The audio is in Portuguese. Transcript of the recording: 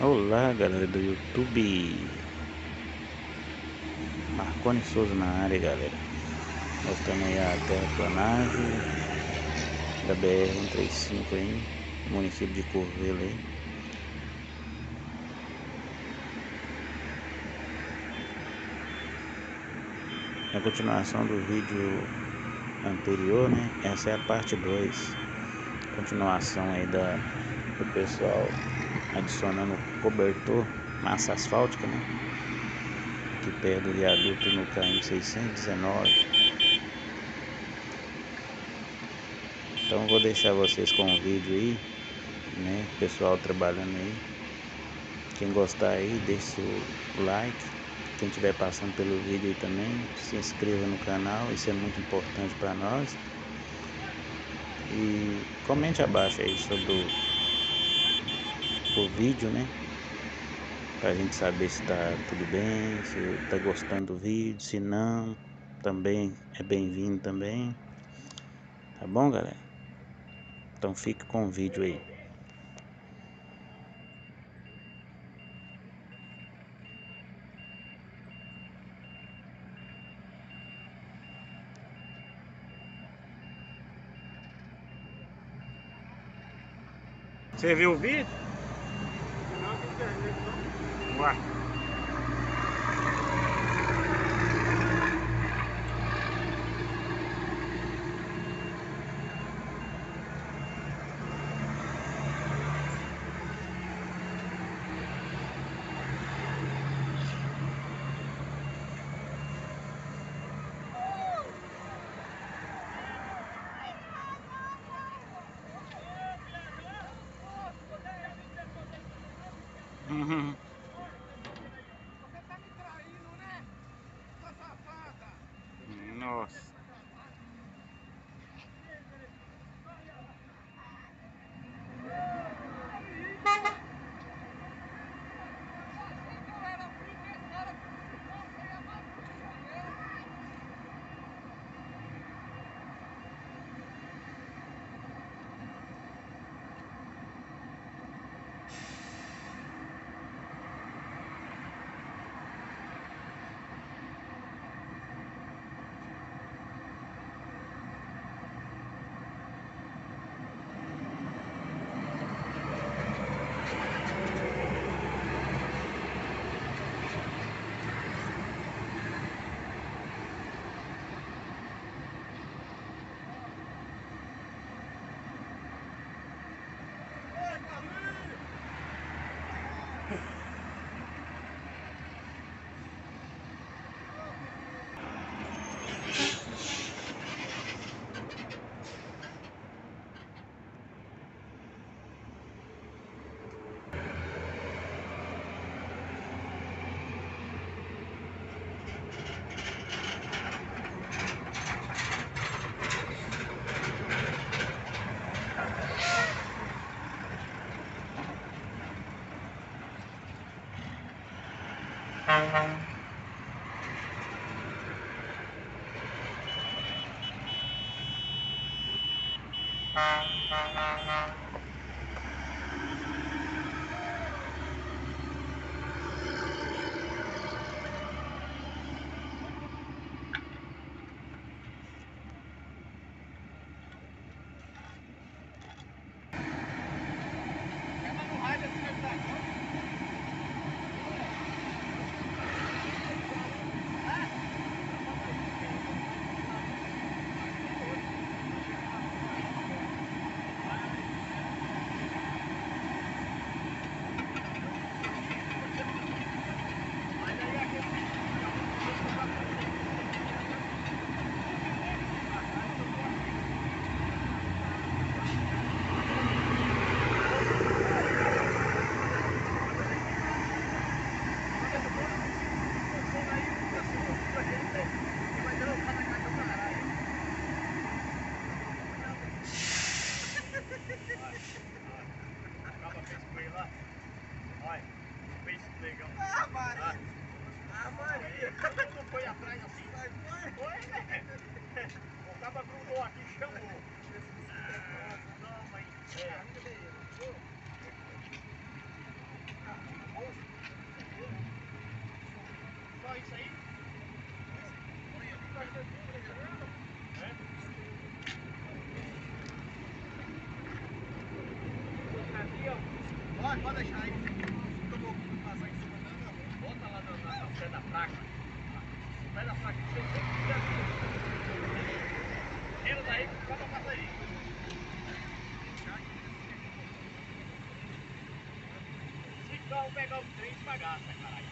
Olá galera do YouTube. Marconi Souza na área galera. Mostrando aí a terraplanagem Da BR-135 aí Município de Corvelo aí Na continuação do vídeo anterior né? Essa é a parte 2 Continuação aí da, do pessoal adicionando cobertor, massa asfáltica, né? Aqui perto do viaduto no KM 619. Então vou deixar vocês com o vídeo aí, né? Pessoal trabalhando aí. Quem gostar aí, deixe o like. Quem estiver passando pelo vídeo aí também, se inscreva no canal, isso é muito importante para nós. E comente abaixo aí sobre o o vídeo, né? Pra gente saber se tá tudo bem, se tá gostando do vídeo, se não, também é bem-vindo também. Tá bom, galera? Então fique com o vídeo aí. Você viu o vídeo? qua Mm-hmm. Ah, Maria! Ah, Maria! Todo mundo foi atrás assim? Mas foi! Foi, né? O caba grudou aqui e chamou. Não, mas... É. Só isso aí? Olha ali, nós estamos brigando. É? Pode deixar aí. Carro pegar o trem, bagaça, caralho.